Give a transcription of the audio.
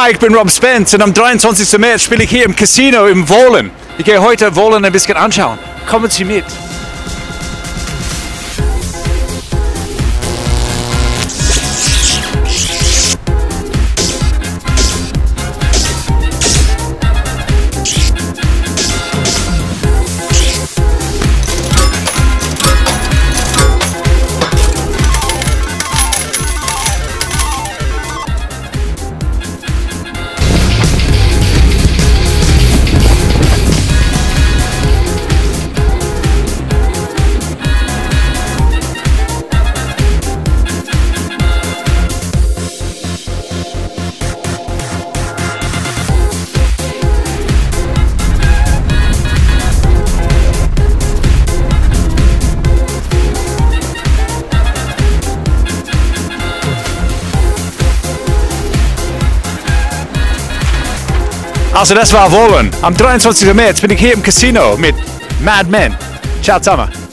Hi, ich bin Rob Spence und am 23. März spiele ich hier im Casino im Wohlen. Ich gehe heute Wohlen ein bisschen anschauen. Kommen Sie mit. Also das war Wohlen. Am 23. März bin ich hier im Casino mit Mad Men. Ciao zusammen.